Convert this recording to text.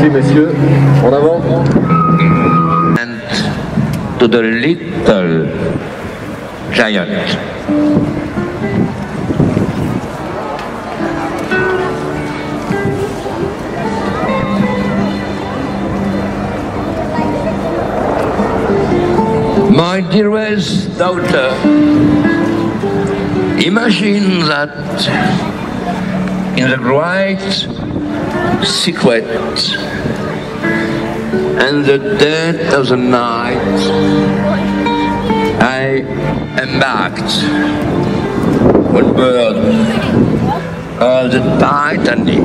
Merci messieurs. En avant. And to the little giant. My dearest daughter, imagine that in the great secret and the dead of the night, I embarked on board of the Titanic.